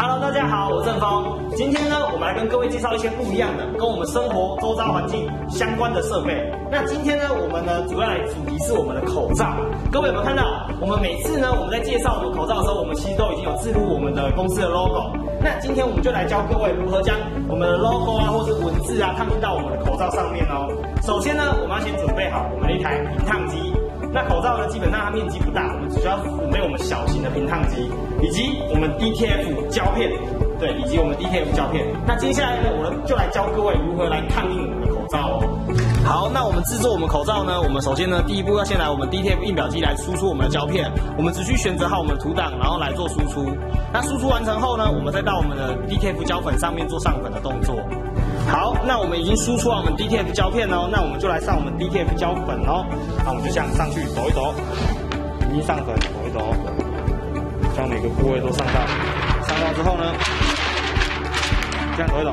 Hello，大家好，我正方。今天呢，我们来跟各位介绍一些不一样的，跟我们生活周遭环境相关的设备。那今天呢，我们呢主要来主题是我们的口罩。各位有没有看到？我们每次呢，我们在介绍我们口罩的时候，我们其实都已经有置入我们的公司的 logo。那今天我们就来教各位如何将我们的 logo 啊，或是文字啊，烫印到我们的口罩上面哦。首先呢，我们要先准备那口罩呢，基本上它面积不大，我们只需要准备我们小型的平烫机，以及我们 DTF 胶片，对，以及我们 DTF 胶片。那接下来呢，我呢就来教各位如何来烫印我们的口罩哦。好，那我们制作我们口罩呢，我们首先呢，第一步要先来我们 DTF 印表机来输出我们的胶片，我们只需选择好我们的图档，然后来做输出。那输出完成后呢，我们再到我们的 DTF 胶粉上面做上粉的动作。好，那我们已经输出了我们 DTF 胶片哦，那我们就来上我们 DTF 胶粉哦。那我们就这样上去抖一抖，已经上粉，抖一抖，将每个部位都上到，上到之后呢，这样抖一抖，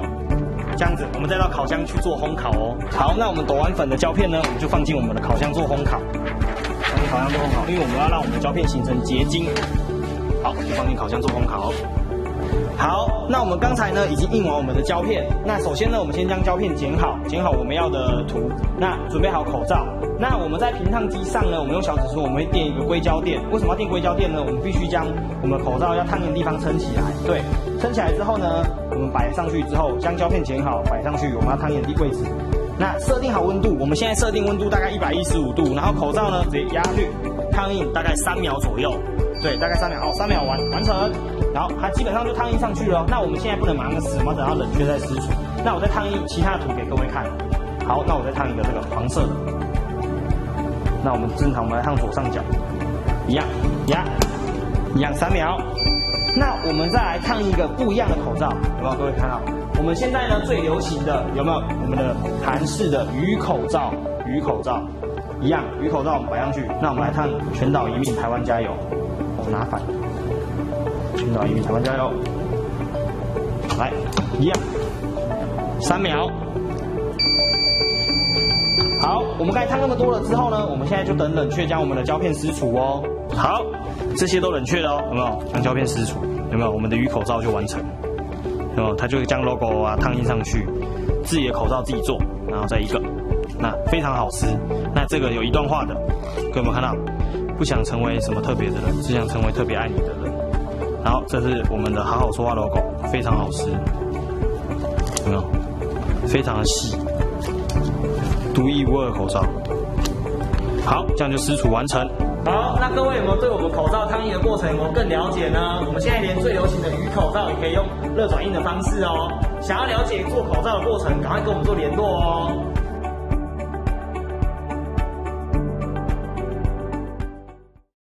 这样子，我们再到烤箱去做烘烤哦。好，那我们抖完粉的胶片呢，我们就放进我们的烤箱做烘烤，放进烤箱做烘烤，因为我们要让我们的胶片形成结晶。好，就放进烤箱做烘烤。好，那我们刚才呢已经印完我们的胶片。那首先呢，我们先将胶片剪好，剪好我们要的图。那准备好口罩。那我们在平烫机上呢，我们用小指梳，我们会垫一个硅胶垫。为什么要垫硅胶垫呢？我们必须将我们口罩要烫印的地方撑起来。对，撑起来之后呢，我们摆上去之后，将胶片剪好，摆上去我们要烫印的位置。那设定好温度，我们现在设定温度大概一百一十五度，然后口罩呢直接压去，烫印大概三秒左右。对，大概三秒，好，三秒完完成，然后它基本上就烫印上去了。那我们现在不能马上撕嘛，等它冷却再撕除。那我再烫印其他的图给各位看。好，那我再烫一个这个黄色的。那我们正常，我们来烫左上角，一样，压，一样三秒。那我们再来烫一个不一样的口罩，有没有？各位看到？我们现在呢最流行的有没有？我们的韩式的鱼口罩，鱼口罩，一样，鱼口罩我们摆上去。那我们来烫全岛移民，台湾加油。拿反，全岛移民台湾加油！来，一样，三秒。好，我们刚才烫那么多了之后呢，我们现在就等冷却，将我们的胶片撕除哦。好，这些都冷却了哦，有没有？将胶片撕除，有没有？我们的鱼口罩就完成，有没有？它就会将 logo 啊烫印上去，自己的口罩自己做，然后再一个，那非常好撕。那这个有一段话的，各位有没有看到？不想成为什么特别的人，只想成为特别爱你的人。然后这是我们的好好说话 logo，非常好吃，有没有？非常的细，独一无二的口罩。好，这样就撕除完成。好，那各位有没有对我们口罩烫印的过程有没有更了解呢？我们现在连最流行的鱼口罩也可以用热转印的方式哦。想要了解做口罩的过程，赶快跟我们做联络哦。